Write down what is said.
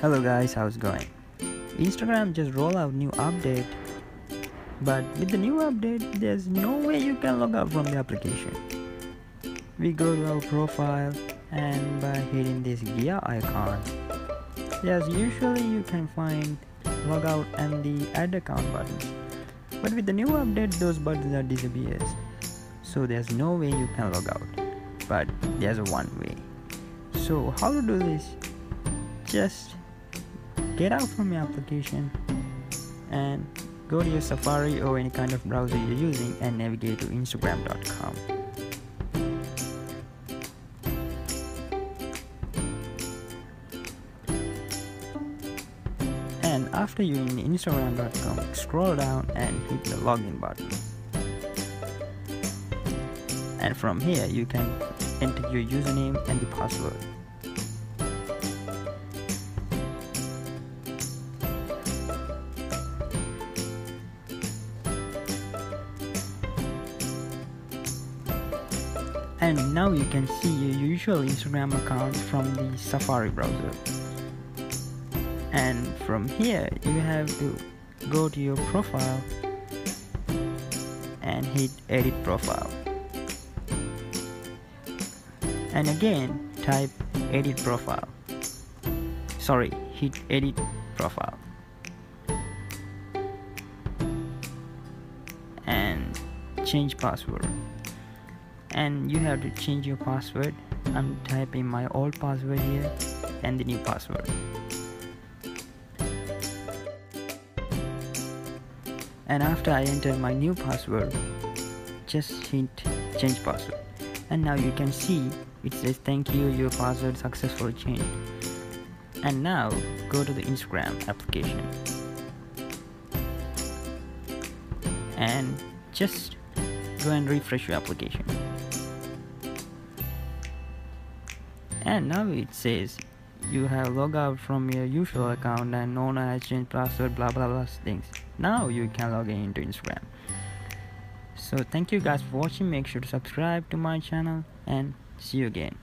Hello guys, how's it going? Instagram just roll out new update, but with the new update, there's no way you can log out from the application. We go to our profile and by hitting this gear icon, yes, usually you can find logout and the add account buttons. But with the new update, those buttons are disappears. So there's no way you can log out. But there's one way. So how to do this? Just get out from your application and go to your Safari or any kind of browser you're using and navigate to instagram.com. And after you're in instagram.com, scroll down and hit the login button. And from here you can enter your username and the password. And now you can see your usual Instagram account from the Safari browser. And from here you have to go to your profile and hit edit profile. And again type edit profile. Sorry hit edit profile. And change password and you have to change your password. I'm typing my old password here and the new password. And after I enter my new password just hit change password. And now you can see it says thank you your password successfully changed. And now go to the Instagram application. And just go and refresh your application and now it says you have logged out from your usual account and no one has changed password blah blah blah things. Now you can log in into instagram. So thank you guys for watching. Make sure to subscribe to my channel and see you again